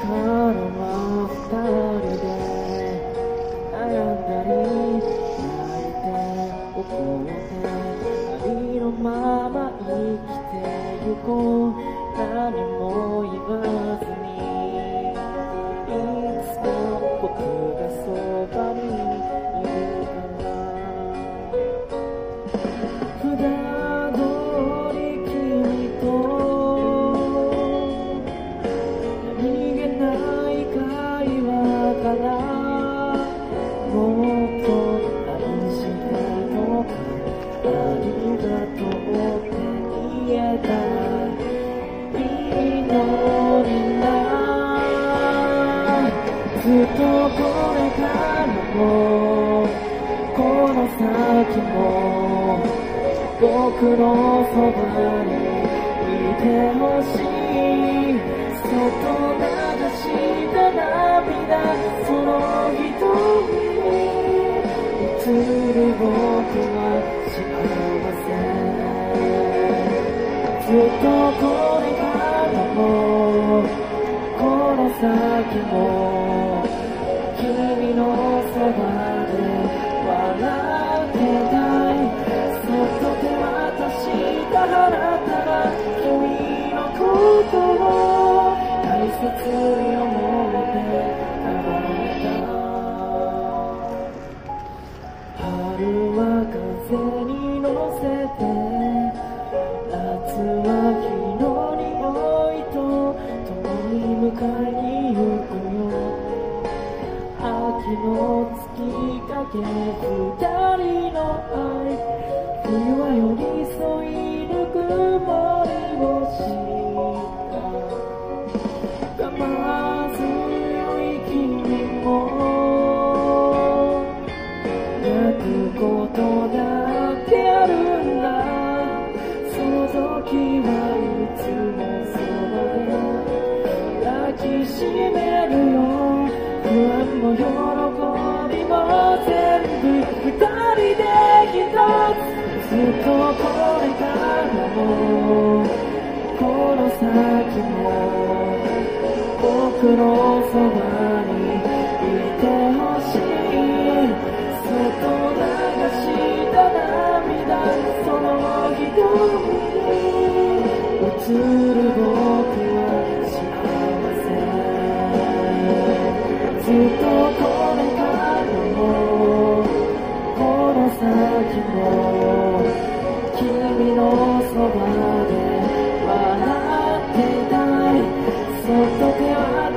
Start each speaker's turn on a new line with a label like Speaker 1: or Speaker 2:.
Speaker 1: caught away. とこれからもこの先も僕のそばにいてほしい外流した涙その瞳映る僕は幸せずっとこれからもこの先も aguardem. け二人の愛寄り添いぬくもりを知った。我慢強い君も。泣くこととこれからもこの先も僕のそばにいてほしい外流した涙その瞳に映る僕は幸せずっとこれからもこの先も